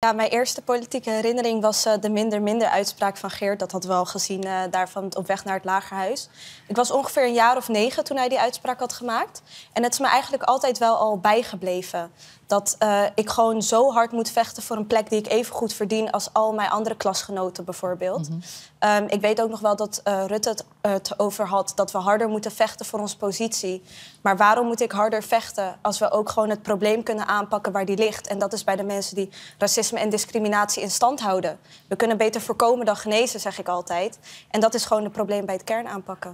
Ja, mijn eerste politieke herinnering was uh, de minder-minder uitspraak van Geert. Dat hadden we al gezien uh, daarvan op weg naar het Lagerhuis. Ik was ongeveer een jaar of negen toen hij die uitspraak had gemaakt. En het is me eigenlijk altijd wel al bijgebleven. Dat uh, ik gewoon zo hard moet vechten voor een plek die ik even goed verdien als al mijn andere klasgenoten bijvoorbeeld. Mm -hmm. um, ik weet ook nog wel dat Rutte het, het over had dat we harder moeten vechten voor onze positie. Maar waarom moet ik harder vechten als we ook gewoon het probleem kunnen aanpakken waar die ligt? En dat is bij de mensen die racisme en discriminatie in stand houden. We kunnen beter voorkomen dan genezen, zeg ik altijd. En dat is gewoon het probleem bij het kern aanpakken.